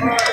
All right.